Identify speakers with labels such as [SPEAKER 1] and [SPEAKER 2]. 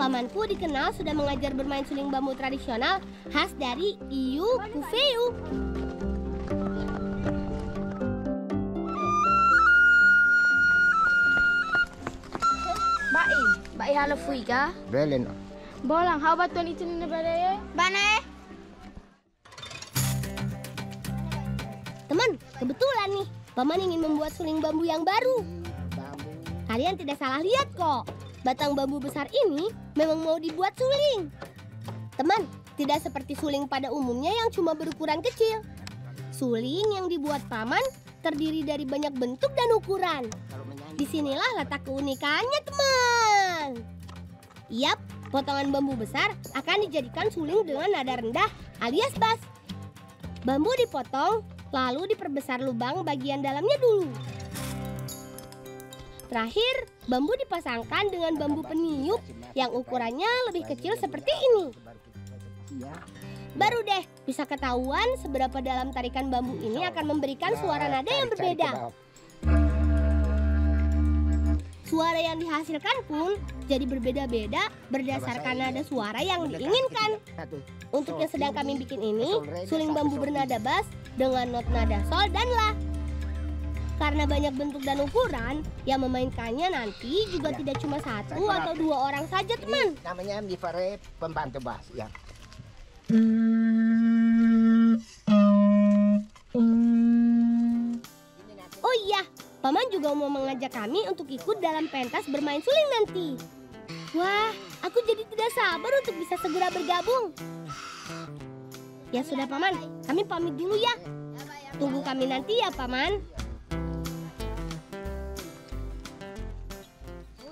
[SPEAKER 1] Pamanku dikenal sudah mengajar bermain suling bambu tradisional khas dari Iu Kufeu.
[SPEAKER 2] Bai, bai hala fui ka?
[SPEAKER 3] Belen.
[SPEAKER 2] Bolang, how about tuan itu ni badai? Bana
[SPEAKER 1] Teman, kebetulan nih, Paman ingin membuat suling bambu yang baru. Kalian tidak salah lihat kok. Batang bambu besar ini memang mau dibuat suling. Teman, tidak seperti suling pada umumnya yang cuma berukuran kecil. Suling yang dibuat paman terdiri dari banyak bentuk dan ukuran. Di sinilah letak keunikannya, teman. Yap, potongan bambu besar akan dijadikan suling dengan nada rendah alias bass. Bambu dipotong, lalu diperbesar lubang bagian dalamnya dulu. Terakhir, bambu dipasangkan dengan bambu peniup yang ukurannya lebih kecil seperti ini. Baru deh bisa ketahuan seberapa dalam tarikan bambu ini akan memberikan suara nada yang berbeda. Suara yang dihasilkan pun jadi berbeda-beda berdasarkan nada suara yang diinginkan. Untuk yang sedang kami bikin ini, suling bambu bernada bass dengan not nada sol dan la. Karena banyak bentuk dan ukuran, yang memainkannya nanti juga tidak cuma satu atau dua orang saja, teman.
[SPEAKER 3] Namanya Mifare pembantu bass ya.
[SPEAKER 1] Oh iya, Paman juga mau mengajak kami untuk ikut dalam pentas bermain suling nanti. Wah, aku jadi tidak sabar untuk bisa segera bergabung. Ya sudah Paman, kami pamit dulu ya. Tunggu kami nanti ya Paman.